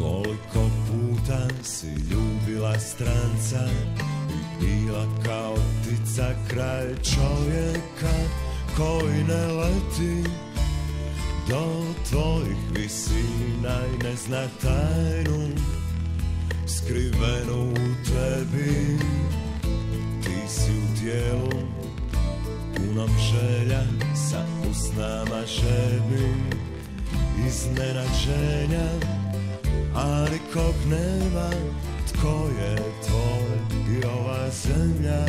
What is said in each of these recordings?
Koliko puta si ljubila stranca I bila kao ptica kraj čovjeka Koji ne leti do tvojih visina I ne zna tajnu Skrivenu u tebi. Ti si u tijelu Punom želja sa usnama žebim Iznenađenja nikog nema Tko je tvoj i ova zemlja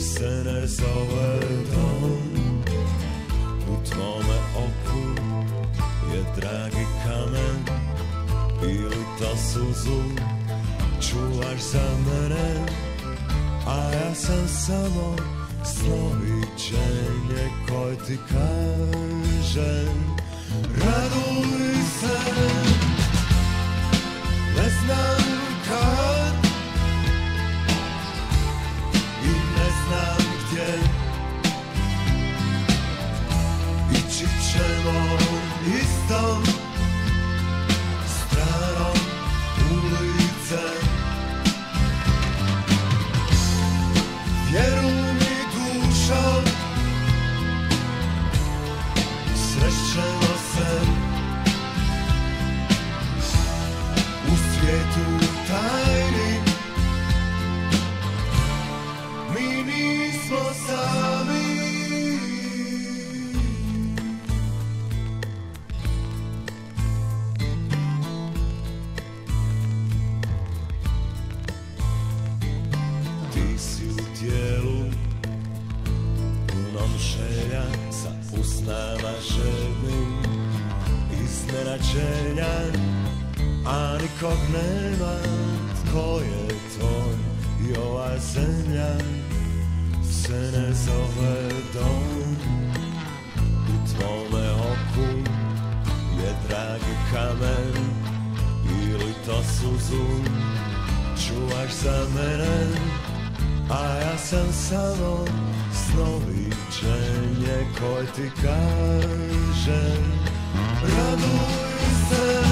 Se ne zove dom. U tvome oku je dragi kamen Ili to suzu čuvaš za mene A ja sam samo snovićenje koje ti kažem. Raduj ne punom želja sa usnama želim iznenađenja a nikog nema. Tko je tvoj i ova zemlja? Se ne zove dom. U tvome oku je dragi kamen ili to suzu čuvaš za mene a ja sam samo snovićenje koje ti kaže raduj se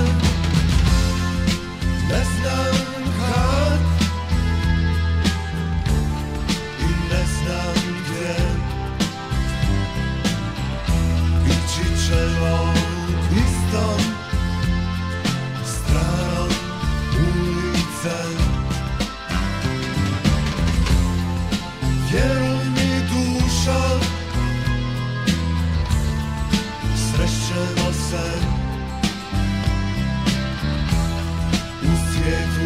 It's